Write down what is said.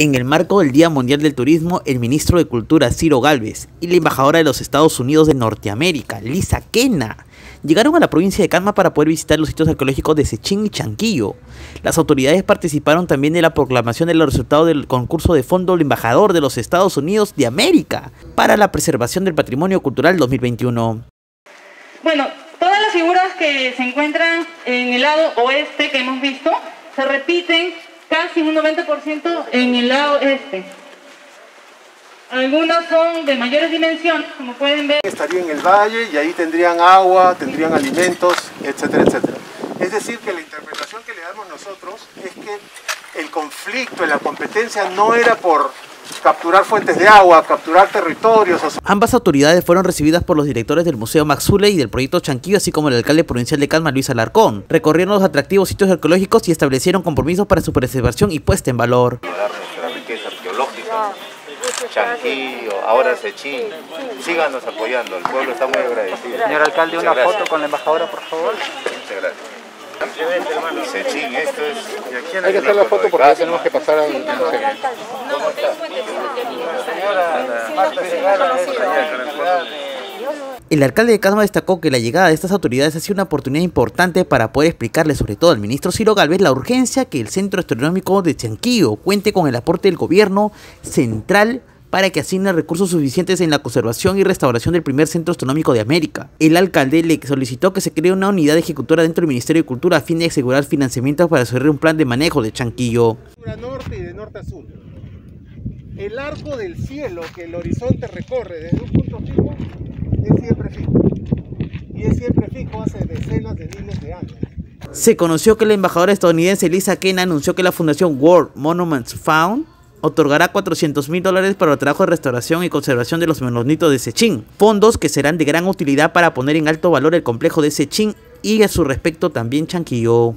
En el marco del Día Mundial del Turismo, el ministro de Cultura Ciro Galvez y la embajadora de los Estados Unidos de Norteamérica, Lisa Kena, llegaron a la provincia de Calma para poder visitar los sitios arqueológicos de Sechín y Chanquillo. Las autoridades participaron también en la proclamación de los resultados del concurso de fondo del embajador de los Estados Unidos de América para la preservación del patrimonio cultural 2021. Bueno, todas las figuras que se encuentran en el lado oeste que hemos visto se repiten casi un 90% en el lado este. Algunas son de mayores dimensiones, como pueden ver. Estaría en el valle y ahí tendrían agua, tendrían alimentos, etcétera, etcétera. Es decir, que la interpretación que le damos nosotros es que el conflicto, la competencia no era por capturar fuentes de agua, capturar territorios. Ambas autoridades fueron recibidas por los directores del Museo Maxule y del proyecto Chanquillo, así como el alcalde provincial de Calma, Luis Alarcón. Recorrieron los atractivos sitios arqueológicos y establecieron compromisos para su preservación y puesta en valor. nuestra riqueza arqueológica, Chanquillo, ahora Sechín, síganos apoyando, el pueblo está muy agradecido. Señor alcalde, una foto con la embajadora, por favor. Muchas gracias. Hay que hacer la foto porque ya tenemos que pasar a... El alcalde de Casma destacó que la llegada de estas autoridades ha sido una oportunidad importante para poder explicarle sobre todo al ministro Ciro Galvez la urgencia que el Centro Astronómico de Chanquillo cuente con el aporte del gobierno central para que asigne recursos suficientes en la conservación y restauración del primer centro astronómico de América. El alcalde le solicitó que se cree una unidad ejecutora dentro del Ministerio de Cultura a fin de asegurar financiamiento para hacer un plan de manejo de Chanquillo. norte y de norte a sur. El arco del cielo que el horizonte recorre desde un punto fijo es siempre fijo. Y es siempre fijo hace decenas de miles de años. Se conoció que la embajadora estadounidense Lisa Kena anunció que la fundación World Monuments Fund otorgará 400 mil dólares para el trabajo de restauración y conservación de los monolitos de Sechín, fondos que serán de gran utilidad para poner en alto valor el complejo de Sechín y a su respecto también Chanquillo.